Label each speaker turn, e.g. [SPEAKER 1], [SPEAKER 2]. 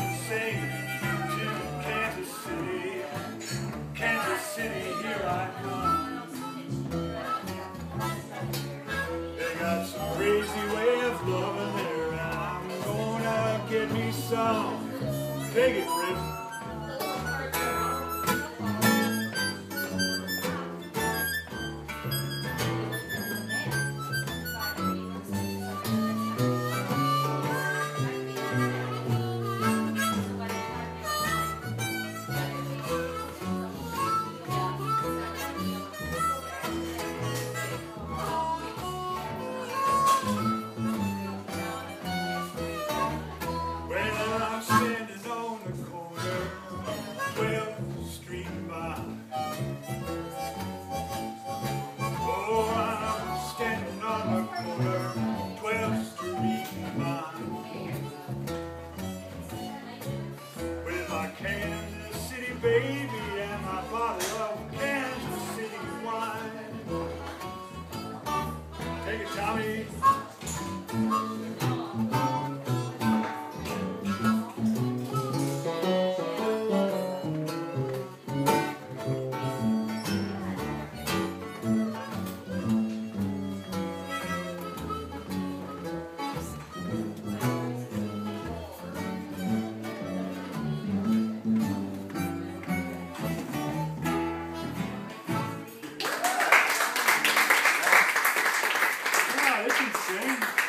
[SPEAKER 1] to Kansas City, Kansas City, here I come. They got some crazy way of loving there, and I'm gonna get me some. Take it, Fritz. Baby and my bottle of Kansas City wine. Take it, Tommy. Thanks, Shane.